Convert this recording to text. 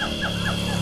Ha ha ha ha!